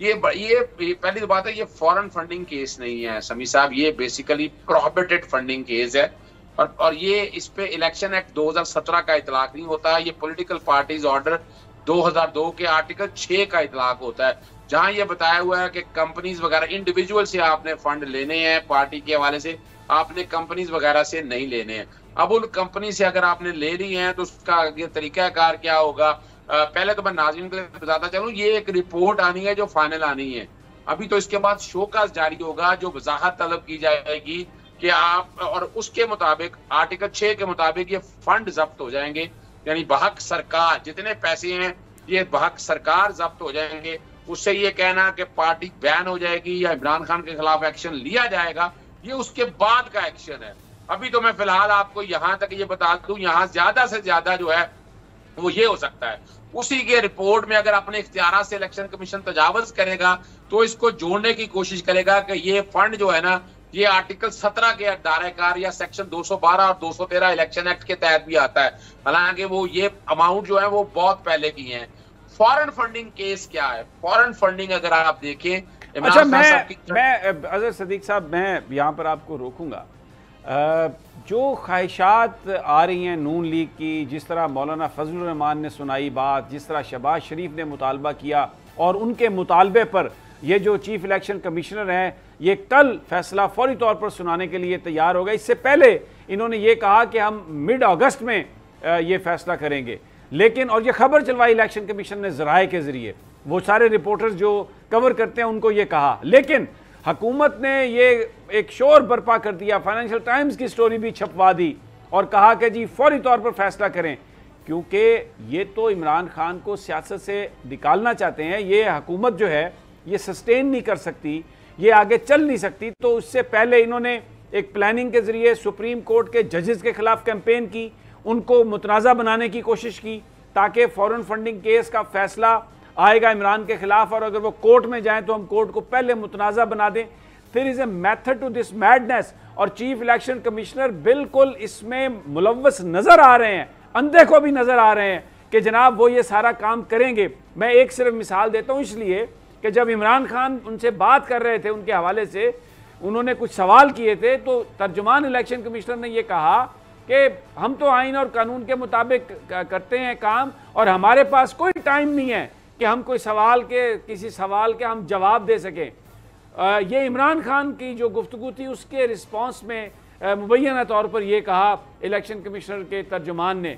ये ये पहली तो बात है, ये फॉरेन फंडिंग केस नहीं है समी साहब, ये बेसिकली प्रोहिबिटेड फंडिंग केस है। और और ये इस पे इलेक्शन एक्ट 2017 का इतलाक नहीं होता है, ये पॉलिटिकल पार्टीज़ ऑर्डर 2002 के आर्टिकल 6 का इतलाक होता है। जहाँ ये बताया हुआ है कि कंपनीज़ वगैरह इंडिविजुअल से आपने फंड लेने हैं पार्टी के हवाले से, आपने कंपनीज़ वगैरह से नहीं लेने हैं। अब उन कंपनी से अगर आपने ले ली है तो उसका तरीकाकार क्या होगा? पहले तो मैं नाजिन को बताता चलूँ, ये एक रिपोर्ट आनी है जो फाइनल आनी है। अभी तो इसके बाद शोकास जारी होगा, जो वजाहत तलब की जाएगी कि आप, और उसके मुताबिक आर्टिकल छह के मुताबिक ये फंड जब्त हो जाएँगे। यानी बहक सरकार, जितने पैसे हैं, ये बहक सरकार जब्त हो जाएँगे। उससे ये कहना कि पार्टी बैन हो जाएगी या इमरान खान के खिलाफ एक्शन लिया जाएगा, ये उसके बाद का एक्शन है। अभी तो मैं फ़िलहाल आपको यहाँ तक ये बता दू, यहाँ ज़्यादा से ज़्यादा जो है वो ये हो सकता है। उसी के रिपोर्ट में अगर अपने इख्तियार से इलेक्शन कमीशन तजावज करेगा तो इसको जोड़ने की कोशिश करेगा कि ये फंड जो है ना ये आर्टिकल 17 के दायरेकार या सेक्शन 212 और 213 इलेक्शन एक्ट के तहत भी आता है। हालाँकि वो ये अमाउंट जो है वो बहुत पहले की है। फॉरेन फंडिंग केस क्या है? फॉरेन फंडिंग अगर आप देखें अच्छा मैं मैं अजहर सदीक साहब मैं यहाँ पर आपको रोकूँगा। जो ख्वाहिशात आ रही हैं नून लीग की, जिस तरह मौलाना फजलरहमान ने सुनाई बात, जिस तरह शबाज शरीफ ने मुतालबा किया, और उनके मुतालबे पर ये जो चीफ इलेक्शन कमिश्नर हैं, ये कल फैसला फौरी तौर पर सुनाने के लिए तैयार हो गए। इससे पहले इन्होंने ये कहा कि हम मिड अगस्त में ये फैसला करेंगे। लेकिन, और ये खबर चलवाई इलेक्शन कमीशन ने जराए के ज़रिए, वो सारे रिपोर्टर्स जो कवर करते हैं, उनको ये कहा। लेकिन हकूमत ने ये एक शोर बर्पा कर दिया। फाइनेंशियल टाइम्स की स्टोरी भी छपवा दी और कहा कि जी, फौरी तौर पर फैसला करें, क्योंकि ये तो इमरान खान को सियासत से निकालना चाहते हैं। ये हकूमत जो है, ये सस्टेन नहीं कर सकती, ये आगे चल नहीं सकती। तो उससे पहले इन्होंने एक प्लानिंग के ज़रिए सुप्रीम कोर्ट के जजेस के खिलाफ कैंपेन की, उनको मुतनाज़ा बनाने की कोशिश की, ताकि फॉरेन फंडिंग केस का फैसला आएगा इमरान के खिलाफ और अगर वो कोर्ट में जाए तो हम कोर्ट को पहले मुतनाज़ा बना दें। फिर is a method to this madness और चीफ इलेक्शन कमिश्नर बिल्कुल इसमें मुलवस नज़र आ रहे हैं। अंधे को भी नज़र आ रहे हैं कि जनाब वो ये सारा काम करेंगे। मैं एक सिर्फ़ मिसाल देता हूँ इसलिए कि जब इमरान खान उनसे बात कर रहे थे उनके हवाले से, उन्होंने कुछ सवाल किए थे तो तर्जुमान इलेक्शन कमिश्नर ने यह कहा कि हम तो आइन और कानून के मुताबिक करते हैं काम और हमारे पास कोई टाइम नहीं है। कि हम कोई सवाल के किसी सवाल के हम जवाब दे सकें। ये इमरान खान की जो गुफ्तु थी उसके रिस्पॉन्स में मुबैना तौर पर यह कहा इलेक्शन कमिश्नर के तर्जुमान ने।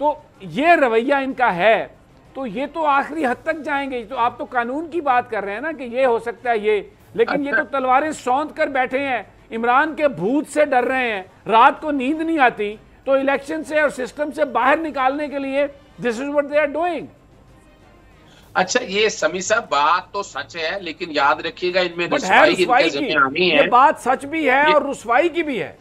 तो ये रवैया इनका है तो ये तो आखिरी हद तक जाएँगे। तो आप तो कानून की बात कर रहे हैं ना कि ये हो सकता है ये लेकिन अच्छा। ये तो अच्छा। तलवारें सौंध कर बैठे हैं। इमरान के भूत से डर रहे हैं। रात को नींद नहीं आती तो इलेक्शन से और सिस्टम से बाहर निकालने के लिए this is what they are doing अच्छा ये समी साहब बात तो सच है लेकिन याद रखिएगा इनमें रुसवाई की ये बात सच भी है और रुसवाई की भी है।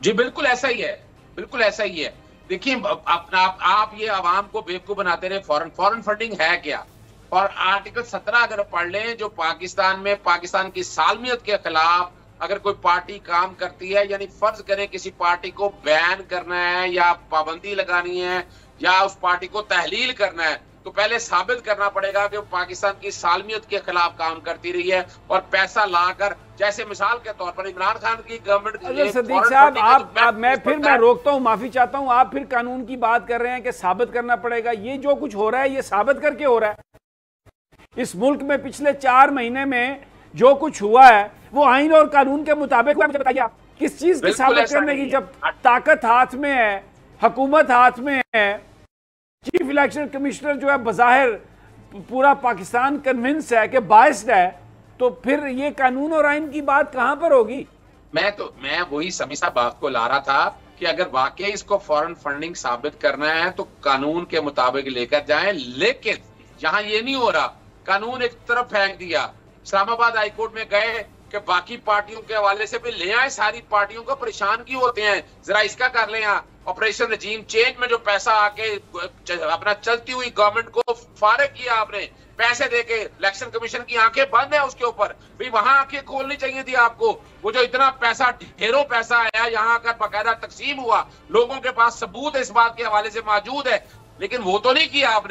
जी बिल्कुल ऐसा ही है बिल्कुल ऐसा ही है। देखिए अपना आप, आप ये आवाम को बेवकूफ़ बनाते रहे फॉरेन फॉरेन फंडिंग है क्या? और आर्टिकल सत्रह अगर पढ़ लें जो पाकिस्तान में पाकिस्तान की सालमियत के खिलाफ अगर कोई पार्टी काम करती है यानी फ़र्ज़ करें किसी पार्टी को बैन करना है या पाबंदी लगानी है या उस पार्टी को तहलील करना है तो पहले साबित करना पड़ेगा कि पाकिस्तान की सालमियत के खिलाफ काम करती रही है और पैसा लाकर जैसे मिसाल के तौर पर इमरान खान की गवर्नमेंट सदीक साहब आप, आप मैं फिर मैं रोकता हूँ माफ़ी चाहता हूँ आप फिर कानून की बात कर रहे हैं कि साबित करना पड़ेगा। ये जो कुछ हो रहा है ये साबित करके हो रहा है। इस मुल्क में पिछले चार महीने में जो कुछ हुआ है वो आइन और कानून के मुताबिक मुझे बताइए किस चीज़ की साबित करने की जब ताकत हाथ में है हुकूमत हाथ में है चीफ इलेक्शन कमिश्नर जो है, बज़ाहिर पूरा पाकिस्तान कन्विंस है कि बायस्ड है तो फिर ये कानून और आइन की बात कहाँ पर होगी? मैं तो मैं वही समीसा बात को ला रहा था कि अगर वाकई इसको फॉरेन फंडिंग साबित करना है तो कानून के मुताबिक लेकर जाएँ, लेकिन यहाँ ये नहीं हो रहा। कानून एक तरफ़ फेंक दिया। इस्लामाबाद हाईकोर्ट में गए कि बाकी पार्टियों के हवाले से भी ले आए, सारी पार्टियों को परेशान क्यों होते हैं? जरा इसका कर ले ऑपरेशन रजीम चेंज में जो पैसा आके अपना चलती हुई गवर्नमेंट को फारग किया आपने, पैसे दे के इलेक्शन कमीशन की आँखें बंद है उसके ऊपर। भाई, वहाँ आँखें खोलनी चाहिए थी आपको। वो जो इतना पैसा, ढेरों पैसा आया, यहाँ आकर बाकायदा तकसीम हुआ, लोगों के पास सबूत इस बात के हवाले से मौजूद है। लेकिन वो तो नहीं किया आपने।